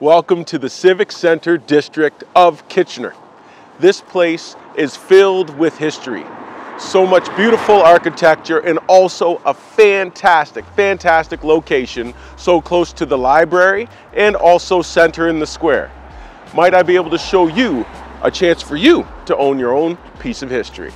Welcome to the Civic Center District of Kitchener. This place is filled with history. So much beautiful architecture and also a fantastic, fantastic location so close to the library and also center in the square. Might I be able to show you a chance for you to own your own piece of history.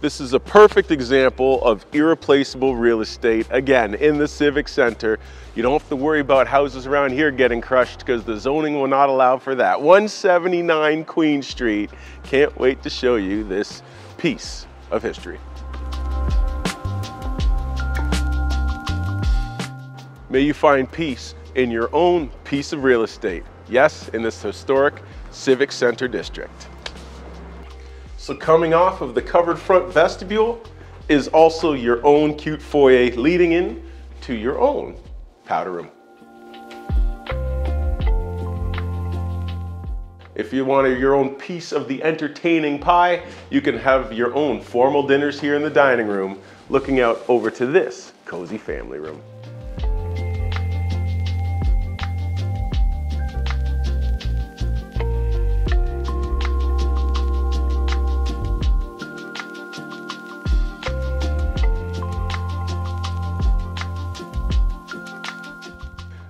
This is a perfect example of irreplaceable real estate. Again, in the Civic Center, you don't have to worry about houses around here getting crushed because the zoning will not allow for that. 179 Queen Street. Can't wait to show you this piece of history. May you find peace in your own piece of real estate. Yes, in this historic Civic Center district. So coming off of the covered front vestibule is also your own cute foyer leading in to your own powder room. If you want your own piece of the entertaining pie, you can have your own formal dinners here in the dining room, looking out over to this cozy family room.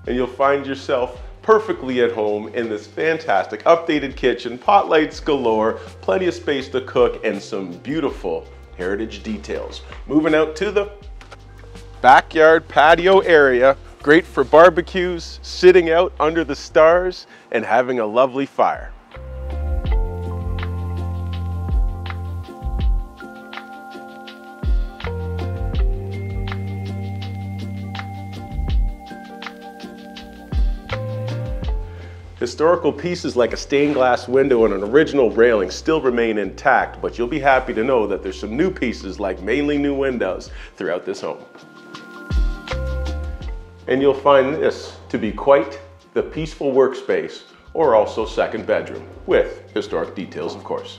And you'll find yourself perfectly at home in this fantastic updated kitchen, pot lights galore, plenty of space to cook, and some beautiful heritage details. Moving out to the backyard patio area, great for barbecues, sitting out under the stars, and having a lovely fire. Historical pieces like a stained glass window and an original railing still remain intact, but you'll be happy to know that there's some new pieces like mainly new windows throughout this home. And you'll find this to be quite the peaceful workspace or also second bedroom with historic details, of course.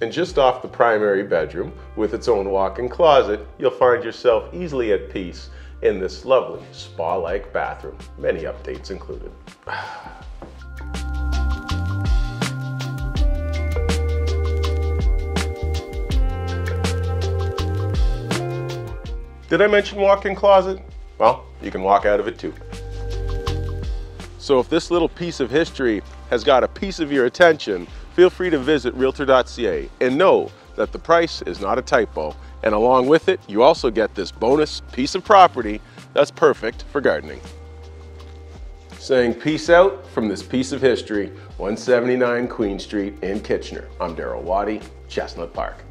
And just off the primary bedroom, with its own walk-in closet, you'll find yourself easily at peace in this lovely spa-like bathroom. Many updates included. Did I mention walk-in closet? Well, you can walk out of it too. So if this little piece of history has got a piece of your attention, feel free to visit Realtor.ca and know that the price is not a typo. And along with it, you also get this bonus piece of property that's perfect for gardening. Saying peace out from this piece of history, 179 Queen Street in Kitchener. I'm Darryl Watty, Chestnut Park.